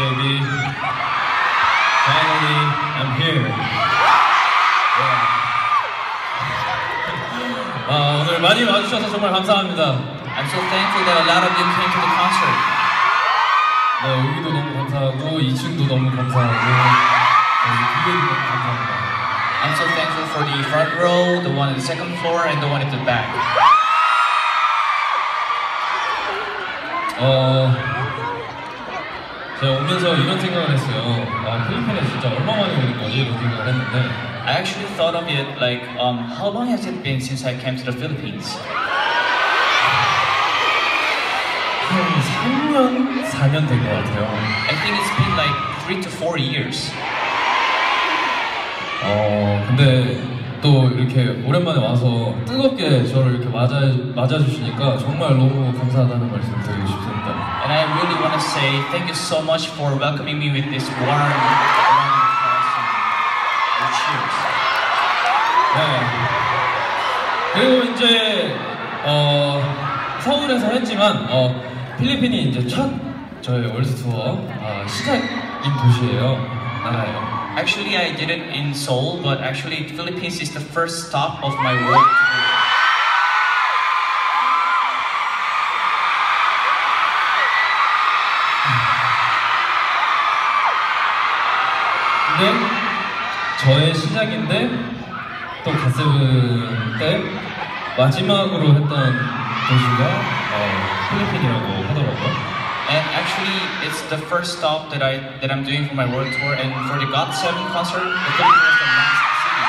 JB. Finally, I'm here. 아, 오늘 많이 와주셔서 정말 감사합니다. I'm so thankful that a lot of you came to the concert. 네, 여기도 너무 감사하고 2층도 너무 감사하고 여기 뒤에도 너무 감사합니다. I'm so thankful for the front row, the one at the second floor, and the one at the back. 어, 제가 오면서 이런 생각을 했어요. 아, 필리핀에 진짜 얼마 만에 오는 거지? 이런 생각을 했는데 I actually thought of it like, um, how long has it been since I came to the Philippines? 한 3년, 4년 된 것 같아요. I think it's been like three to four years. 어, 근데 또 이렇게 오랜만에 와서 뜨겁게 저를 이렇게 맞아, 맞아주시니까 정말 너무 감사하다는 말씀 드리고 싶습니다. And I really want to say thank you so much for welcoming me with this warm, warm applause and cheers. 네. 그리고 이제, 어, 서울에서 했지만, 어, 필리핀이 이제 첫 저의 월드 투어 아, 시작인 도시예요. 나라예요. Actually, I did it in Seoul, but actually, Philippines is the first stop of my world tour. 저의 시작인데 또 갓세븐 때 마지막으로 했던 도시가 어, 필리핀이라고 하더라고요. And actually, it's the first stop that I that I'm doing for my world tour. And for the God Seven concert, the Philippines was the last city.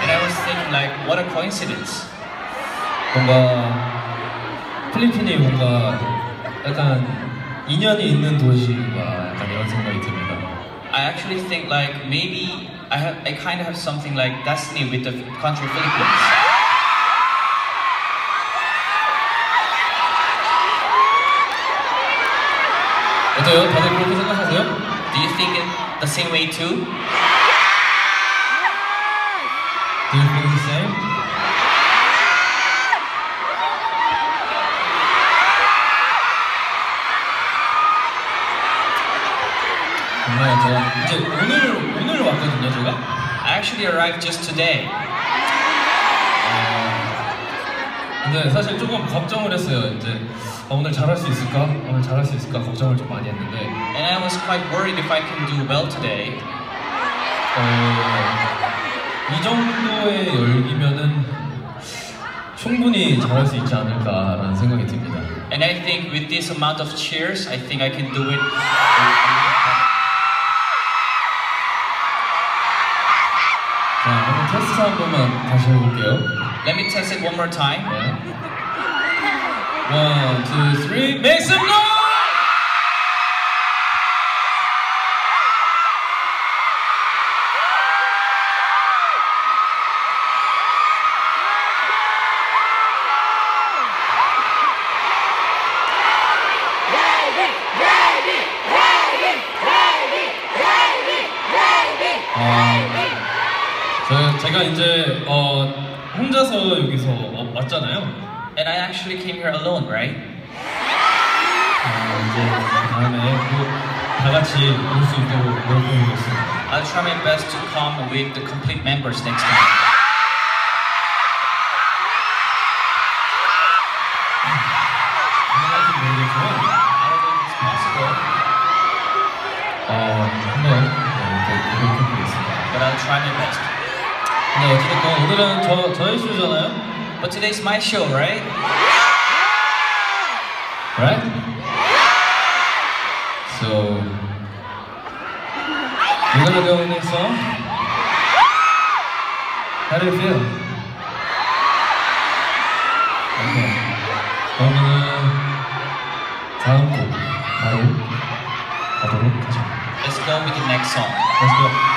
And I was thinking, like, what a coincidence. 뭔가 필리핀이 뭔가 약간 인연이 있는 도시가 약간 이런 생각이 듭니다. I actually think like maybe I have I kind of have something like destiny with the country Philippines. 어때요? 다들 그렇게 생각하세요? Do you think it the same way too? Do you feel the same? 정말 제가 이제 오늘 오늘 왔거든요 제가. I actually arrived just today. 근데 사실 조금 걱정을 했어요. 이제 아, 오늘 잘할 수 있을까? 오늘 잘할 수 있을까? 걱정을 좀 많이 했는데 And I was quite worried if I can do well today. 어, 이 정도의 열기면은 충분히 잘할 수 있지 않을까라는 생각이 듭니다. And I think with this amount of cheers, I think I can do it. 테스트 한 번만 다시 해볼게요. Let me test it one more time. 네. One, two, three, make some noise! 아, 저, 제가 이제 어, 혼자서 여기서 어, 왔잖아요. And I actually came here alone, right? 아, 이제 다음에 꼭다 같이 올 수 있도록 노력해보겠습니다. I'll try my best to come with the complete members next time. 가능할지 모르겠지만 I don't know if it's possible, 어, 한번 네, 이렇게 노력해보겠습니다. but I'll try my best. 근데 어쨌든 오늘은 저, 저의 쇼잖아요. But today's my show, right? Right? So, we're gonna go in this song. How do you feel? Okay. 그러면은 다음 곡 바로 가도록 하죠. Let's go with the next song. Let's go.